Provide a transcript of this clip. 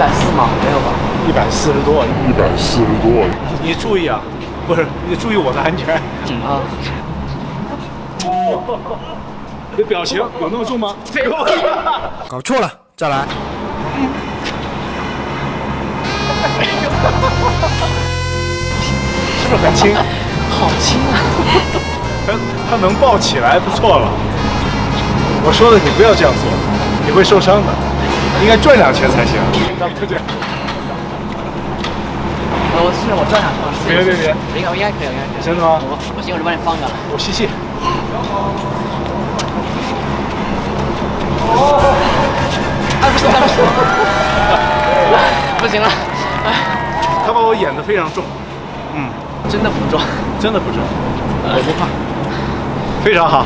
百四吗？没有吧？一百四十多，一百四十多。你注意啊，不是，你注意我的安全。啊。这表情有那么重吗？废话。搞错了，再来。是不是很轻？好轻啊！它它能抱起来不错了。我说的你不要这样做，你会受伤的。应该转两圈才行。我试我转两圈。别别别！应该应该可以，应该可以。真的吗？我不行，我就把你放下了。我吸气。啊不行了不行了，不行了。他把我演得非常重。嗯，真的不重，真的不重，我不怕。非常好。